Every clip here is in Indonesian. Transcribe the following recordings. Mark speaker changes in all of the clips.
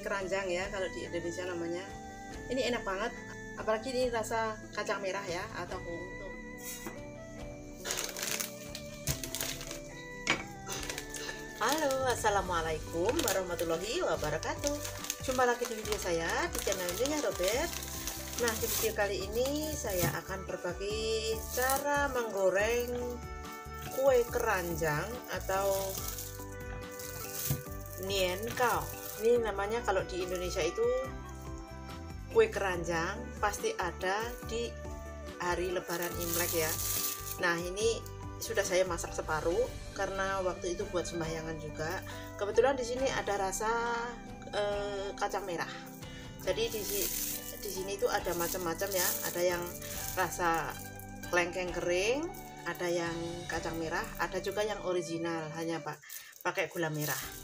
Speaker 1: keranjang ya kalau di Indonesia namanya. Ini enak banget apalagi ini rasa kacang merah ya atau untuk Halo Assalamualaikum warahmatullahi wabarakatuh. Jumpa lagi di video saya di channel Nyonya Robert. Nah di video kali ini saya akan berbagi cara menggoreng kue keranjang atau nien kao ini namanya kalau di Indonesia itu kue keranjang pasti ada di hari lebaran Imlek ya. Nah ini sudah saya masak separuh karena waktu itu buat sembahyangan juga. Kebetulan di sini ada rasa eh, kacang merah. Jadi di di sini itu ada macam-macam ya. Ada yang rasa lengkeng kering ada yang kacang merah ada juga yang original hanya pak. Pakai gula merah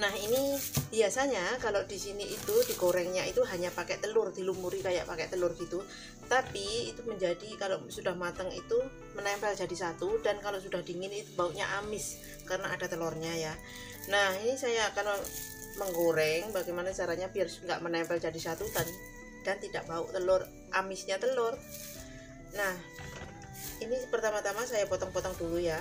Speaker 1: Nah ini biasanya kalau di sini itu digorengnya itu hanya pakai telur dilumuri kayak pakai telur gitu. Tapi itu menjadi kalau sudah matang itu menempel jadi satu dan kalau sudah dingin itu baunya amis karena ada telurnya ya. Nah ini saya akan menggoreng bagaimana caranya biar nggak menempel jadi satu dan dan tidak bau telur amisnya telur. Nah ini pertama-tama saya potong-potong dulu ya.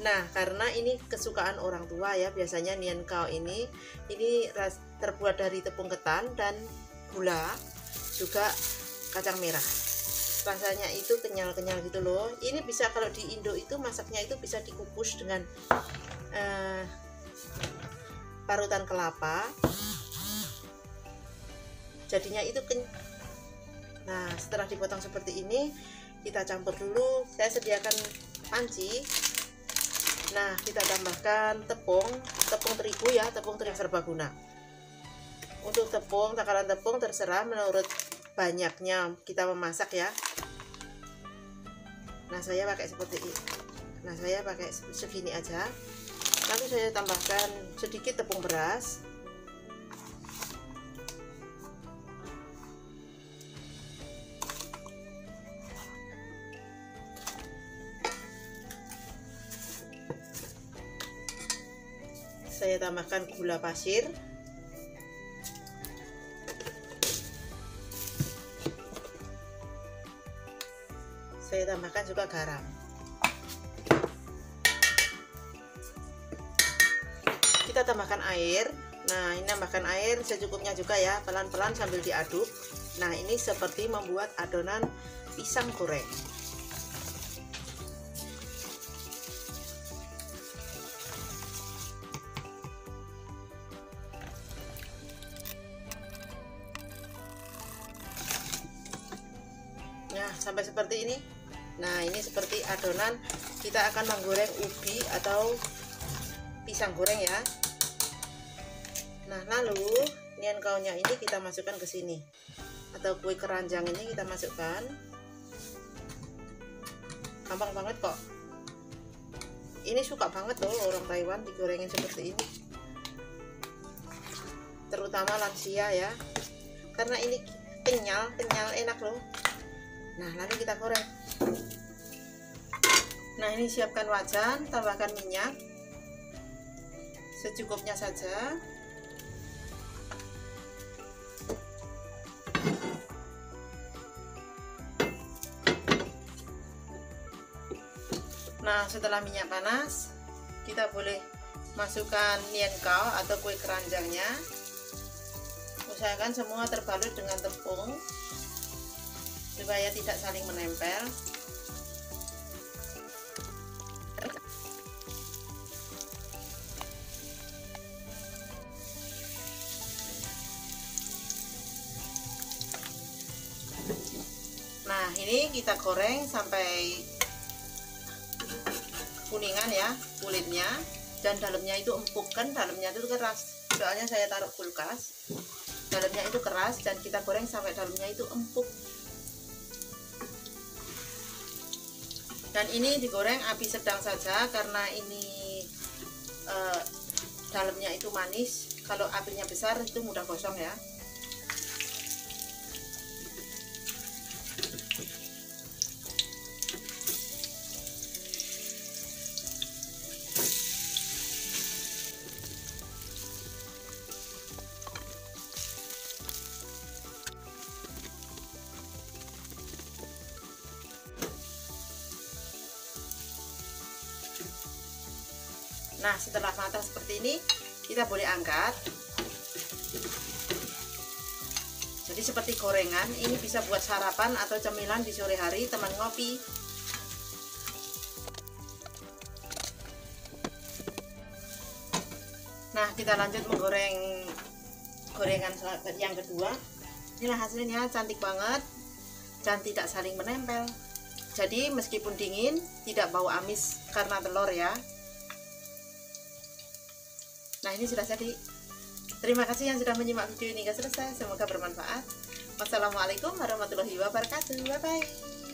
Speaker 1: Nah, karena ini kesukaan orang tua ya, biasanya nian kao ini ini terbuat dari tepung ketan dan gula, juga kacang merah. Rasanya itu kenyal-kenyal gitu loh. Ini bisa kalau di Indo itu masaknya itu bisa dikukus dengan uh, parutan kelapa. Jadinya itu ken Nah, setelah dipotong seperti ini, kita campur dulu. Saya sediakan panci Nah, kita tambahkan tepung, tepung terigu ya, tepung terigu serbaguna. Untuk tepung, takaran tepung terserah menurut banyaknya kita memasak ya. Nah, saya pakai seperti ini. Nah, saya pakai segini aja. Lalu saya tambahkan sedikit tepung beras. Saya tambahkan gula pasir. Saya tambahkan juga garam. Kita tambahkan air. Nah ini tambahkan air secukupnya juga ya pelan-pelan sambil diaduk. Nah ini seperti membuat adonan pisang goreng nah sampai seperti ini. Nah ini seperti adonan. Kita akan menggoreng ubi atau pisang goreng ya. Nah lalu nian kaunya ini kita masukkan ke sini. Atau kue keranjang ini kita masukkan. Gampang banget kok. Ini suka banget loh orang Taiwan digorengin seperti ini. Terutama lansia ya. Karena ini kenyal kenyal enak loh nah lalu kita goreng. Nah ini siapkan wajan tambahkan minyak. Secukupnya saja. Nah setelah minyak panas kita boleh masukkan nian kao atau kue keranjangnya. Usahakan semua terbalut dengan tepung supaya tidak saling menempel. Nah ini kita goreng sampai kuningan ya kulitnya. Dan dalamnya itu empuk kan dalamnya itu keras. Soalnya saya taruh kulkas. Dalamnya itu keras dan kita goreng sampai dalamnya itu empuk dan ini digoreng api sedang saja karena ini eh, dalamnya itu manis. Kalau apinya besar itu mudah gosong ya nah setelah matang seperti ini kita boleh angkat. Jadi seperti gorengan ini bisa buat sarapan atau cemilan di sore hari teman ngopi. Nah kita lanjut menggoreng gorengan yang kedua. Inilah hasilnya cantik banget. Dan tidak saling menempel. Jadi meskipun dingin tidak bau amis karena telur ya nah ini sudah jadi. Terima kasih yang sudah menyimak video ini. Hingga selesai semoga bermanfaat. Wassalamualaikum warahmatullahi wabarakatuh. Bye bye